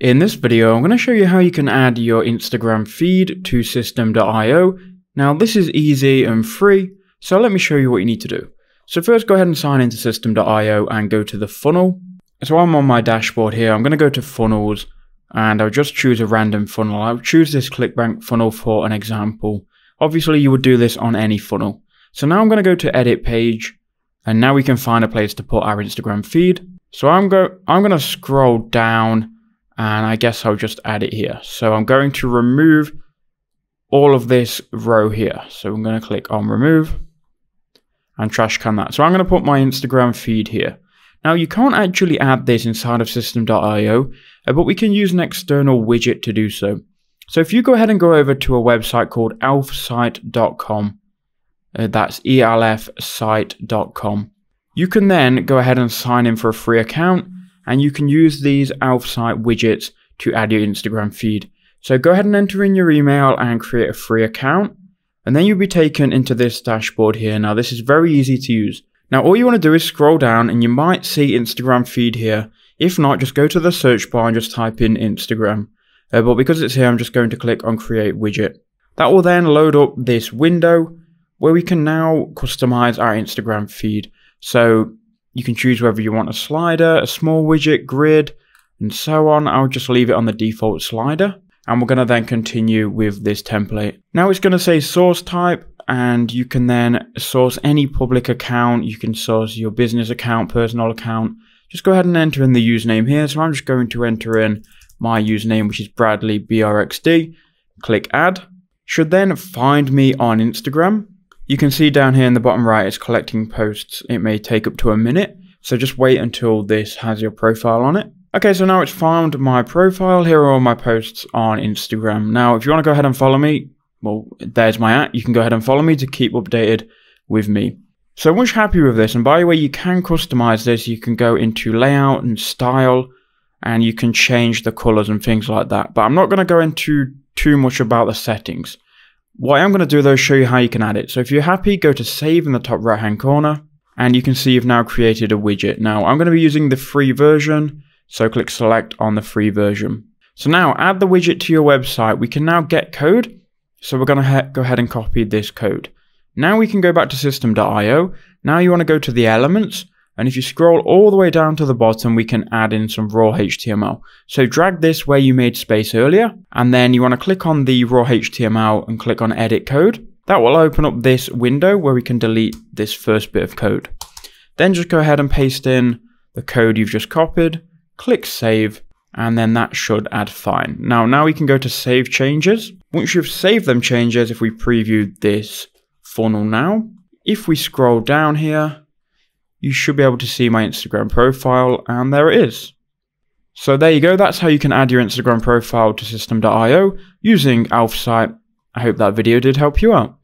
In this video, I'm going to show you how you can add your Instagram feed to Systeme.io. Now this is easy and free, so let me show you what you need to do. So first go ahead and sign into Systeme.io and go to the funnel. So I'm on my dashboard here, I'm going to go to funnels and I'll just choose a random funnel. I'll choose this ClickBank funnel for an example. Obviously you would do this on any funnel. So now I'm going to go to edit page and now we can find a place to put our Instagram feed. So I'm go I'm going to scroll down and I guess I'll just add it here. So I'm going to remove all of this row here. So I'm going to click on remove and trash can that. So I'm going to put my Instagram feed here. Now you can't actually add this inside of Systeme.io, uh, but we can use an external widget to do so. So if you go ahead and go over to a website called elfsight.com, uh, that's elfsight.com, you can then go ahead and sign in for a free account and you can use these Elfsight widgets to add your Instagram feed. So go ahead and enter in your email and create a free account, and then you'll be taken into this dashboard here. Now this is very easy to use. Now all you want to do is scroll down and you might see Instagram feed here. If not, just go to the search bar and just type in Instagram. Uh, but because it's here, I'm just going to click on create widget. That will then load up this window where we can now customize our Instagram feed. So you can choose whether you want a slider, a small widget, grid, and so on. I'll just leave it on the default slider. And we're going to then continue with this template. Now it's going to say source type and you can then source any public account. You can source your business account, personal account. Just go ahead and enter in the username here. So I'm just going to enter in my username, which is Bradley BRXD. Click add. Should then find me on Instagram. You can see down here in the bottom right, it's collecting posts. It may take up to a minute. So just wait until this has your profile on it. Okay, so now it's found my profile. Here are all my posts on Instagram. Now, if you want to go ahead and follow me, well, there's my at. You can go ahead and follow me to keep updated with me. So once you're happy with this, and by the way, you can customize this. You can go into layout and style, and you can change the colors and things like that. But I'm not going to go into too much about the settings. What I'm going to do though is show you how you can add it. So if you're happy, go to save in the top right hand corner and you can see you've now created a widget. Now I'm going to be using the free version. So click select on the free version. So now add the widget to your website. We can now get code. So we're going to go ahead and copy this code. Now we can go back to Systeme.io. Now you want to go to the elements and if you scroll all the way down to the bottom, we can add in some raw HTML. So drag this where you made space earlier, and then you want to click on the raw HTML and click on edit code. That will open up this window where we can delete this first bit of code. Then just go ahead and paste in the code you've just copied, click save, and then that should add fine. Now, now we can go to save changes. Once you've saved them changes, if we preview this funnel now, if we scroll down here, you should be able to see my Instagram profile, and there it is. So there you go, that's how you can add your Instagram profile to Systeme.io using Elfsight. I hope that video did help you out.